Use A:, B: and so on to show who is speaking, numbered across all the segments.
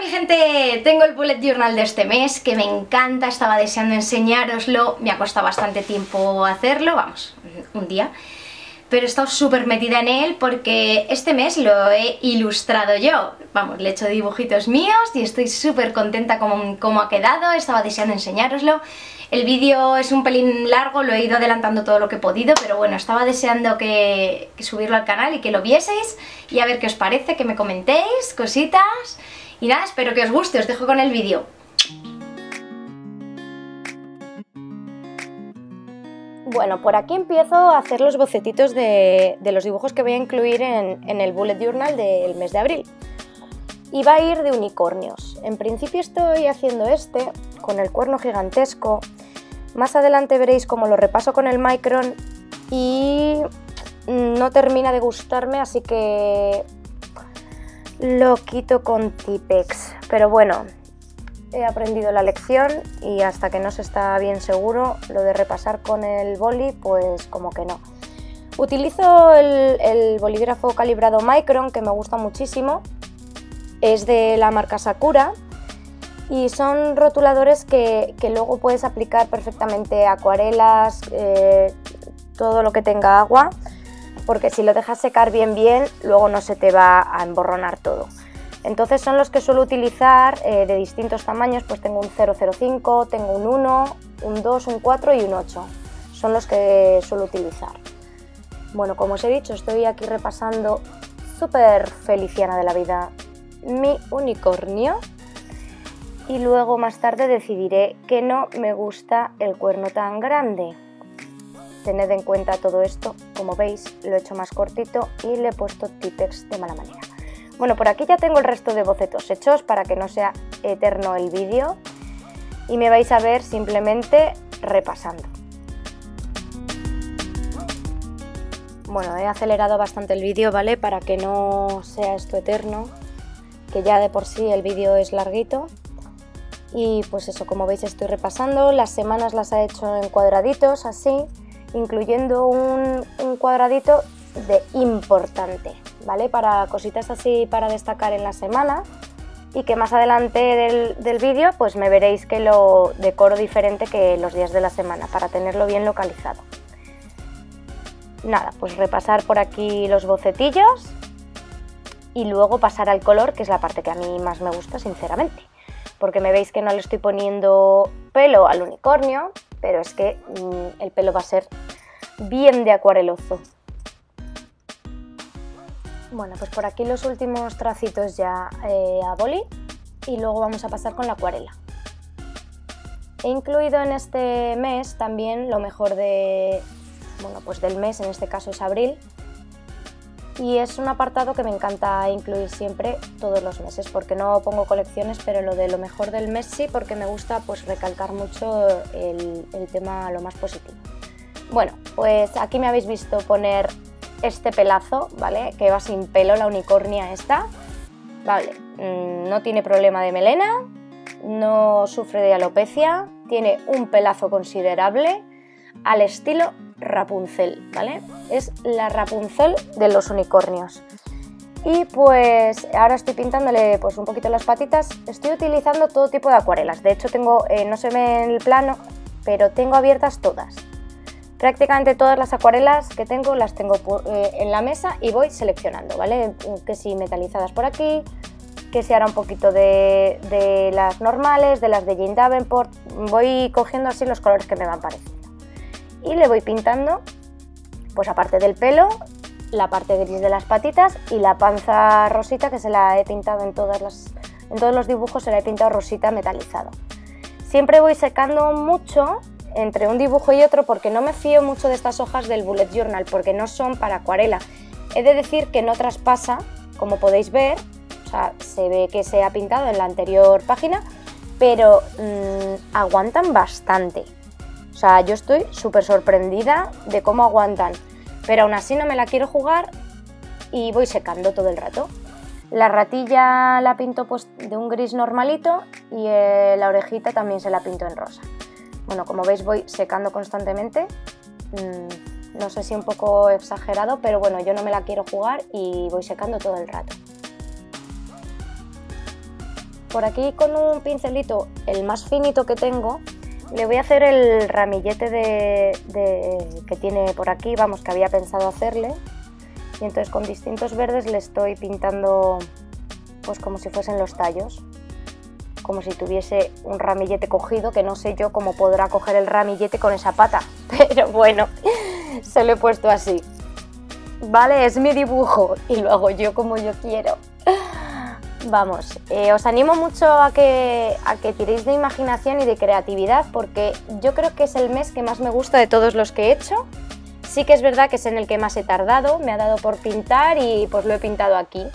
A: mi gente, tengo el bullet journal de este mes que me encanta, estaba deseando enseñároslo, me ha costado bastante tiempo hacerlo, vamos, un día pero he estado súper metida en él porque este mes lo he ilustrado yo. Vamos, le he hecho dibujitos míos y estoy súper contenta con cómo ha quedado, estaba deseando enseñároslo. El vídeo es un pelín largo, lo he ido adelantando todo lo que he podido, pero bueno, estaba deseando que, que subirlo al canal y que lo vieseis y a ver qué os parece, que me comentéis, cositas. Y nada, espero que os guste, os dejo con el vídeo. Bueno, por aquí empiezo a hacer los bocetitos de, los dibujos que voy a incluir en, el bullet journal del mes de abril. Y va a ir de unicornios. En principio estoy haciendo este con el cuerno gigantesco. Más adelante veréis cómo lo repaso con el Micron y no termina de gustarme, así que lo quito con Tipex. Pero bueno, he aprendido la lección y hasta que no se está bien seguro, lo de repasar con el boli, pues como que no. Utilizo el, bolígrafo calibrado Micron, que me gusta muchísimo. Es de la marca Sakura y son rotuladores que, luego puedes aplicar perfectamente acuarelas, eh, todo lo que tenga agua, porque si lo dejas secar bien bien, luego no se te va a emborronar todo. Entonces son los que suelo utilizar eh, de distintos tamaños, pues tengo un 005, tengo un 1, un 2, un 4 y un 8. Son los que suelo utilizar. Bueno, como os he dicho, estoy aquí repasando súper feliciana de la vida mi unicornio y luego más tarde decidiré que no me gusta el cuerno tan grande. Tened en cuenta todo esto, como veis lo he hecho más cortito y le he puesto tipex de mala manera. Bueno, por aquí ya tengo el resto de bocetos hechos para que no sea eterno el vídeo y me vais a ver simplemente repasando. Bueno, he acelerado bastante el vídeo, ¿vale? Para que no sea esto eterno, que ya de por sí el vídeo es larguito. Y pues eso, como veis estoy repasando, las semanas las he hecho en cuadraditos, así, incluyendo un, cuadradito de importante. ¿vale? Para cositas así para destacar en la semana y que más adelante del, vídeo pues me veréis que lo decoro diferente que los días de la semana para tenerlo bien localizado. Nada, pues repasar por aquí los bocetillos y luego pasar al color, que es la parte que a mí más me gusta sinceramente. Porque me veis que no le estoy poniendo pelo al unicornio, pero es que mm, el pelo va a ser bien de acuareloso. Bueno, pues por aquí los últimos tracitos ya eh, a boli y luego vamos a pasar con la acuarela. He incluido en este mes también lo mejor de, bueno, pues del mes, en este caso es abril, y es un apartado que me encanta incluir siempre todos los meses porque no pongo colecciones pero lo de lo mejor del mes sí porque me gusta pues recalcar mucho el, el tema lo más positivo bueno pues aquí me habéis visto poner este pelazo, ¿vale? Que va sin pelo, la unicornia esta. Vale, mm, no tiene problema de melena, no sufre de alopecia, tiene un pelazo considerable al estilo Rapunzel, ¿vale? Es la Rapunzel de los unicornios. Y pues ahora estoy pintándole pues un poquito las patitas. Estoy utilizando todo tipo de acuarelas. De hecho tengo, eh, no se ve en el plano, pero tengo abiertas todas. Prácticamente todas las acuarelas que tengo las tengo eh, en la mesa y voy seleccionando, ¿vale? Que si metalizadas por aquí, que si ahora un poquito de, las normales, de las de Jane Davenport, voy cogiendo así los colores que me van pareciendo. Y le voy pintando, pues aparte del pelo, la parte gris de las patitas y la panza rosita que se la he pintado en, todas las, en todos los dibujos, se la he pintado rosita metalizado. Siempre voy secando mucho entre un dibujo y otro porque no me fío mucho de estas hojas del bullet journal porque no son para acuarela. He de decir que no traspasa, como podéis ver, o sea, se ve que se ha pintado en la anterior página, pero mm, aguantan bastante. O sea, yo estoy súper sorprendida de cómo aguantan, pero aún así no me la quiero jugar y voy secando todo el rato. La ratilla la pinto pues de un gris normalito y eh, la orejita también se la pinto en rosa. Bueno, como veis voy secando constantemente. Mm, no sé si un poco exagerado, pero bueno, yo no me la quiero jugar y voy secando todo el rato. por aquí con un pincelito, el más finito que tengo, le voy a hacer el ramillete de, que tiene por aquí, vamos, que había pensado hacerle. Y entonces con distintos verdes le estoy pintando pues como si fuesen los tallos. Como si tuviese un ramillete cogido, que no sé yo cómo podrá coger el ramillete con esa pata. Pero bueno, se lo he puesto así. Vale, es mi dibujo y lo hago yo como yo quiero. Vamos, eh, os animo mucho a que, a que tiréis de imaginación y de creatividad porque yo creo que es el mes que más me gusta de todos los que he hecho. Sí que es verdad que es en el que más he tardado, me ha dado por pintar y pues lo he pintado aquí.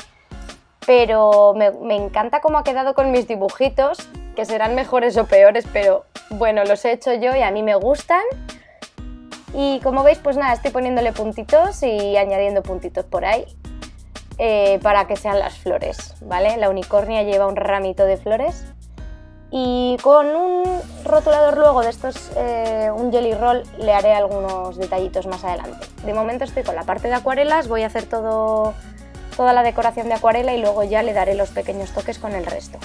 A: Pero me, me encanta cómo ha quedado con mis dibujitos, que serán mejores o peores, pero bueno, los he hecho yo y a mí me gustan. Y como veis, pues nada, estoy poniéndole puntitos y añadiendo puntitos por ahí eh, para que sean las flores, ¿vale? La unicornia lleva un ramito de flores y con un rotulador luego de estos, eh, un jelly roll, le haré algunos detallitos más adelante. De momento estoy con la parte de acuarelas, voy a hacer todo, toda la decoración de acuarela y luego ya le daré los pequeños toques con el resto.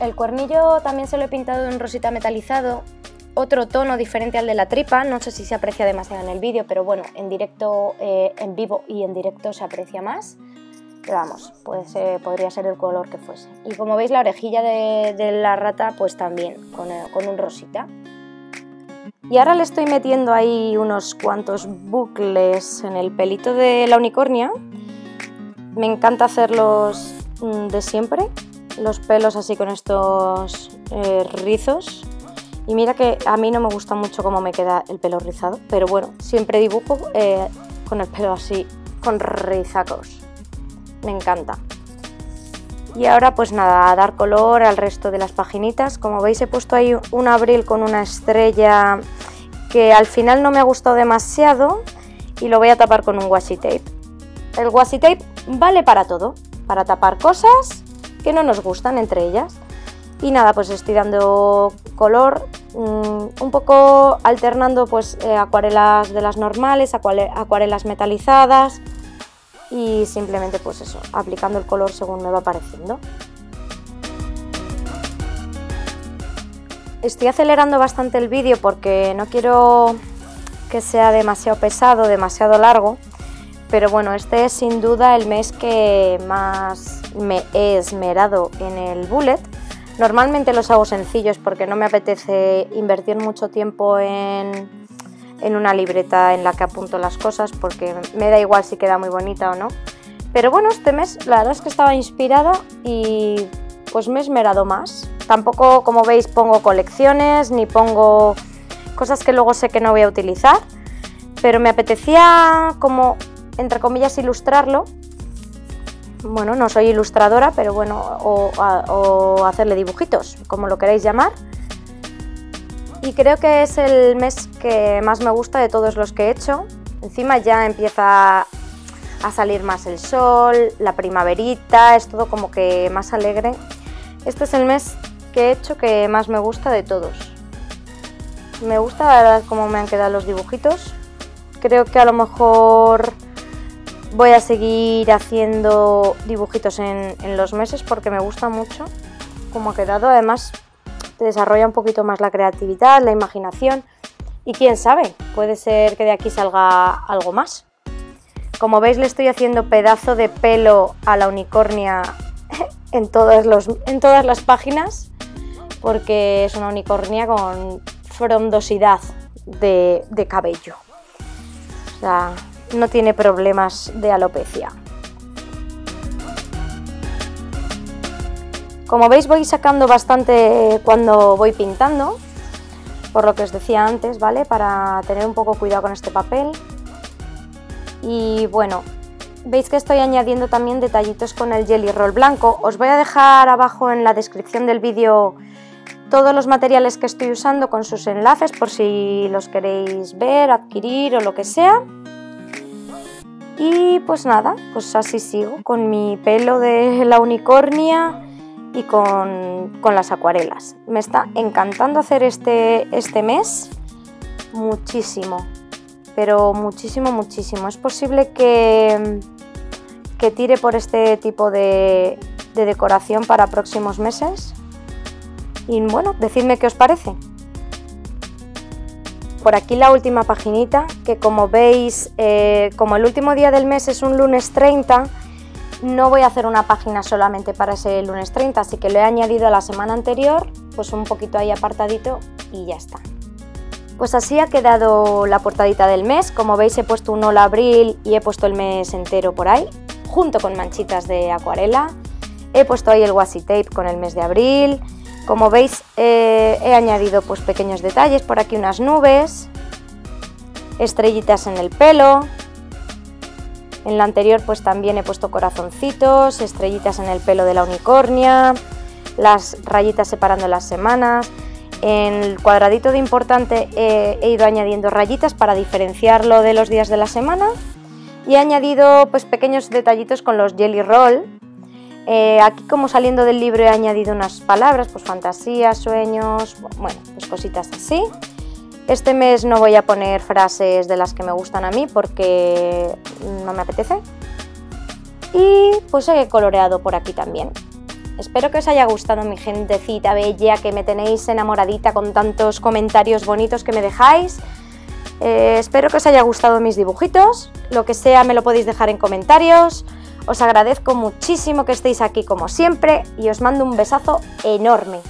A: El cuernillo también se lo he pintado en rosita metalizado otro tono diferente al de la tripa, no sé si se aprecia demasiado en el vídeo, pero bueno, en directo, eh, en vivo y en directo se aprecia más. Pero vamos, podría ser el color que fuese. Y como veis la orejilla de, la rata pues también, con, eh, con un rosita. Y ahora le estoy metiendo ahí unos cuantos bucles en el pelito de la unicornia. Me encanta hacerlos mm, de siempre, los pelos así con estos eh, rizos y mira que a mí no me gusta mucho cómo me queda el pelo rizado, pero bueno, siempre dibujo eh, con el pelo así, con rizacos. Me encanta. Y ahora pues nada, a dar color al resto de las paginitas. Como veis he puesto ahí un abril con una estrella que al final no me ha gustado demasiado y lo voy a tapar con un washi tape. El washi tape vale para todo, para tapar cosas que no nos gustan entre ellas. Y nada, pues estoy dando color, mm, un poco alternando pues eh, acuarelas de las normales, acuarelas metalizadas y simplemente pues eso, aplicando el color según me va apareciendo. Estoy acelerando bastante el vídeo porque no quiero que sea demasiado pesado, demasiado largo, pero bueno, este es sin duda el mes que más me he esmerado en el bullet Normalmente los hago sencillos porque no me apetece invertir mucho tiempo en, una libreta en la que apunto las cosas porque me da igual si queda muy bonita o no. Pero bueno, este mes la verdad es que estaba inspirada y pues me he esmerado más. Tampoco, como veis, pongo colecciones ni pongo cosas que luego sé que no voy a utilizar, pero me apetecía como, entre comillas, ilustrarlo bueno, no soy ilustradora, pero bueno, o, hacerle dibujitos, como lo queráis llamar. Y creo que es el mes que más me gusta de todos los que he hecho. Encima ya empieza a salir más el sol, la primaverita, es todo como que más alegre. Este es el mes que he hecho que más me gusta de todos. Me gusta la verdad cómo me han quedado los dibujitos. Creo que a lo mejor Voy a seguir haciendo dibujitos en, los meses porque me gusta mucho cómo ha quedado. Además, te desarrolla un poquito más la creatividad, la imaginación y quién sabe, puede ser que de aquí salga algo más. Como veis le estoy haciendo pedazo de pelo a la unicornia en, los, en todas las páginas porque es una unicornia con frondosidad de, de cabello. O sea, no tiene problemas de alopecia. Como veis voy sacando bastante cuando voy pintando, por lo que os decía antes, ¿vale? Para tener un poco cuidado con este papel. Y bueno, veis que estoy añadiendo también detallitos con el Jelly Roll blanco. Os voy a dejar abajo en la descripción del vídeo todos los materiales que estoy usando con sus enlaces por si los queréis ver, adquirir o lo que sea. Y pues nada, pues así sigo con mi pelo de la unicornia y con, las acuarelas. Me está encantando hacer este, este mes muchísimo, pero muchísimo, muchísimo. Es posible que, que tire por este tipo de, de decoración para próximos meses. Y bueno, decidme qué os parece. Por aquí la última paginita, que como veis, eh, como el último día del mes es un lunes 30, no voy a hacer una página solamente para ese lunes 30, así que lo he añadido a la semana anterior, pues un poquito ahí apartadito y ya está. Pues así ha quedado la portadita del mes, como veis he puesto un hola abril y he puesto el mes entero por ahí, junto con manchitas de acuarela, he puesto ahí el washi tape con el mes de abril, como veis eh, he añadido pues pequeños detalles, por aquí unas nubes, estrellitas en el pelo, en la anterior pues también he puesto corazoncitos, estrellitas en el pelo de la unicornia, las rayitas separando las semanas. En el cuadradito de importante he, ido añadiendo rayitas para diferenciarlo de los días de la semana y he añadido pues pequeños detallitos con los jelly roll. Eh, aquí como saliendo del libro he añadido unas palabras, pues fantasía, sueños, bueno, pues cositas así. Este mes no voy a poner frases de las que me gustan a mí porque no me apetece. Y pues he coloreado por aquí también. Espero que os haya gustado mi gentecita bella, que me tenéis enamoradita con tantos comentarios bonitos que me dejáis. Eh, espero que os haya gustado mis dibujitos. Lo que sea me lo podéis dejar en comentarios. Os agradezco muchísimo que estéis aquí como siempre y os mando un besazo enorme.